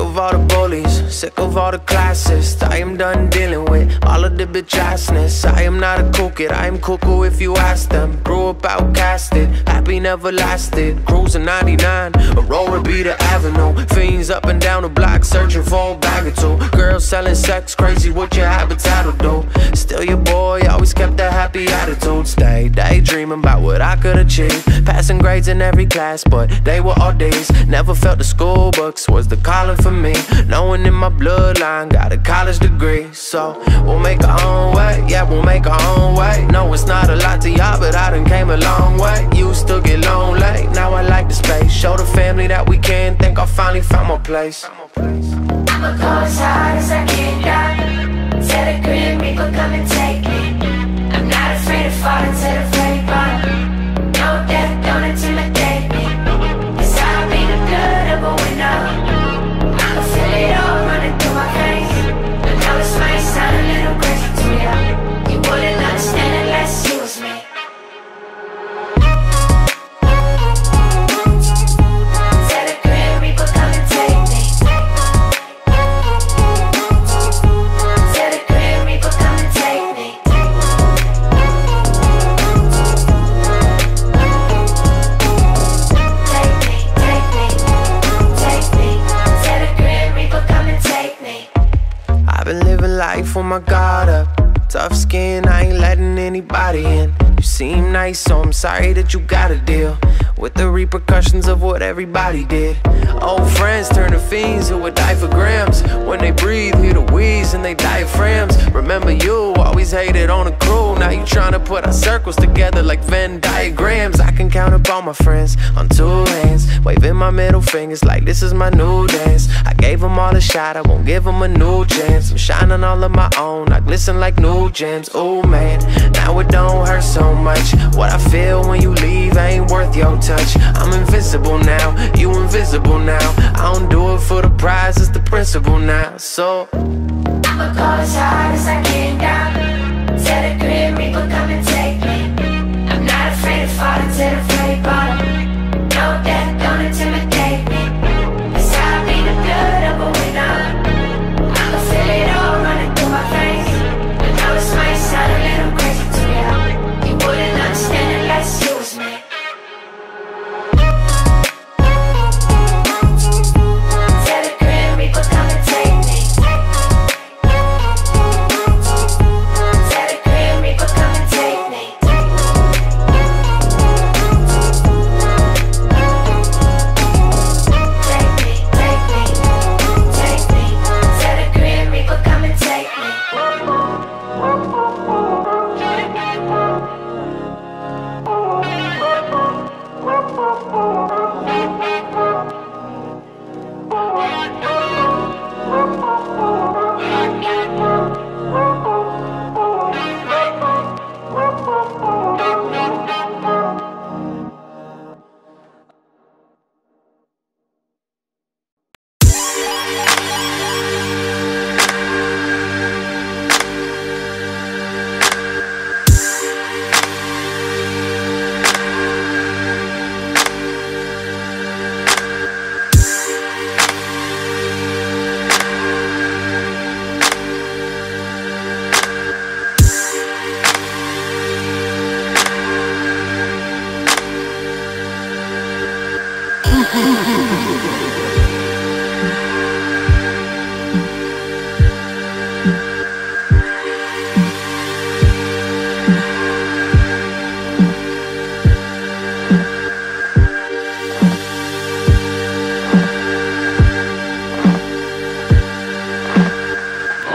of all the bullies, sick of all the classists. I am done dealing with all of the bitch assness. I am not a cool kid, I am cuckoo if you ask them. Grew up outcasted, happy never lasted. Cruising 99, Aurora be the avenue. Fiends up and down the block, searching for a bag or two. Girls selling sex, crazy what your habitat will do. Still your boy, a happy attitude. Stay daydreaming about what I could achieve. Passing grades in every class, but they were all D's. Never felt the school books was the calling for me. Knowing in my bloodline, got a college degree. So we'll make our own way, yeah, we'll make our own way. No, it's not a lot to y'all, but I done came a long way. Used to get lonely, now I like the space. Show the family that we can, think I finally found my place. I'ma go as hard as I can, yeah. Tell the me. I'm falling to the Tough skin, I ain't letting anybody in. You seem nice, so I'm sorry that you gotta deal with the repercussions of what everybody did. Old friends turn to fiends who would die for grams. When they breathe, hear the wheeze and they diaphragms. Remember, you always hated on the crew. Now you trying to put our circles together like Venn diagrams. I can count up all my friends on two hands, waving my middle fingers like this is my new dance. I gave them all a shot, I won't give them a new chance. I'm shining all of my own, I glisten like new gems. Oh man, now it don't hurt so much. What I feel when you leave ain't worth your touch. I'm invincible now, you invisible now. I don't do it for the prize, it's the principle now. So. I'ma go as hard as I can down. Tell the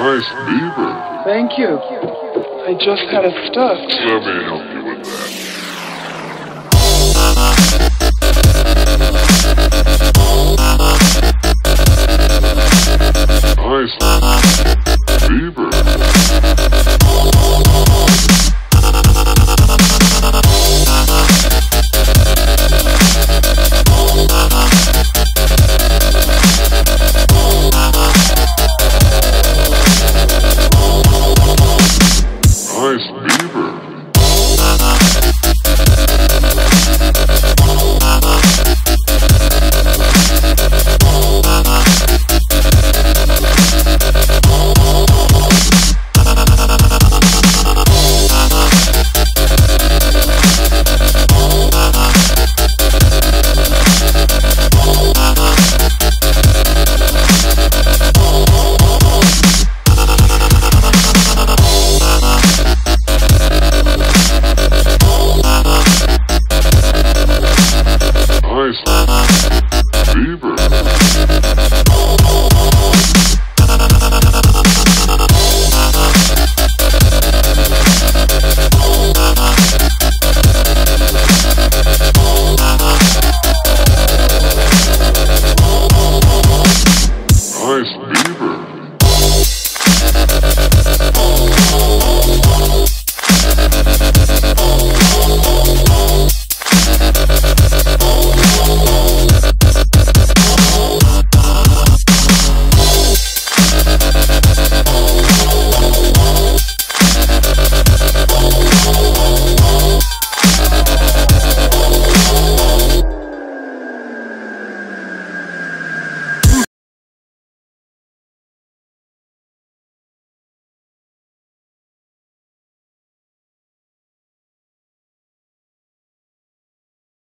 nice beaver. Thank you. I just had it stuffed. Let me help you with that. Nice.